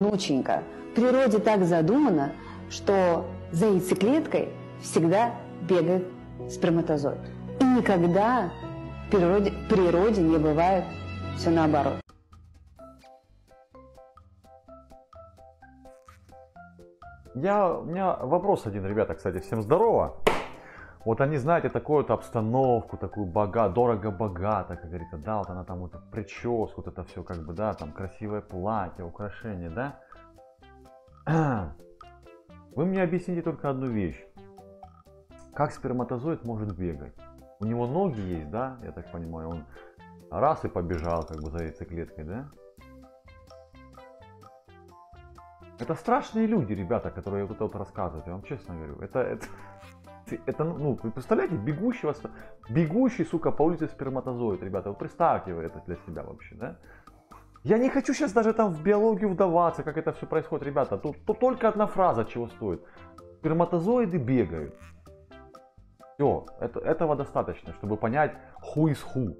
Внученька, в природе так задумано, что за яйцеклеткой всегда бегает сперматозоид. И никогда в природе, в природе не бывает все наоборот. Я, у меня вопрос один, ребята, кстати, всем здорово. Вот они, знаете, такую вот обстановку, такую бога, дорого-богато, как говорится, да, вот она там вот прическу, вот это все как бы, да, там красивое платье, украшения, да. Вы мне объясните только одну вещь. Как сперматозоид может бегать? У него ноги есть, да, я так понимаю, он раз и побежал как бы за яйцеклеткой, да? Это страшные люди, ребята, которые вот это вот рассказывают, я вам честно говорю. Это, это, это ну, вы представляете, бегущего, бегущий, сука, по улице сперматозоид, ребята, вы представьте вы это для себя вообще, да? Я не хочу сейчас даже там в биологию вдаваться, как это все происходит, ребята. Тут, тут только одна фраза чего стоит. Сперматозоиды бегают. Все, это, этого достаточно, чтобы понять who is who.